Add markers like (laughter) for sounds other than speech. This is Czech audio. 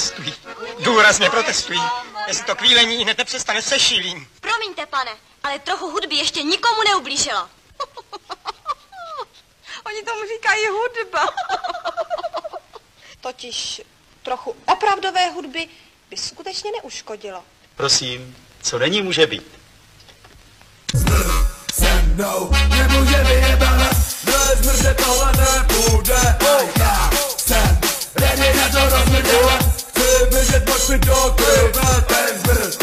protestují. Důrazně protestují. Jestli to kvílení hned nepřestane se šílím. Promiňte, pane, ale trochu hudby ještě nikomu neublížila. (laughs) Oni tomu říkají hudba. (laughs) Totiž trochu opravdové hudby by skutečně neuškodilo. Prosím, co není, může být. Se mnou nemůže vyjebat, nezmrze tohle nepůjde. Oh, já jsem ready na to Put your crib out, that's better.